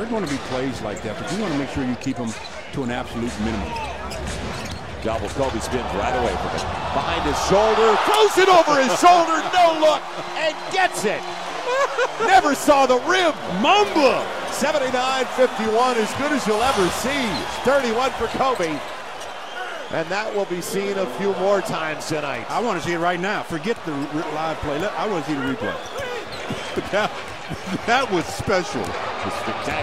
There's going to be plays like that, but you want to make sure you keep them to an absolute minimum. Gobbles Kobe spins right away from it. Behind his shoulder, throws it over his shoulder, no look, and gets it. Never saw the rim. Mamba! 79-51, as good as you'll ever see. 31 for Kobe. And that will be seen a few more times tonight. I want to see it right now. Forget the live play. I want to see the replay. that, that was special. Spectacular.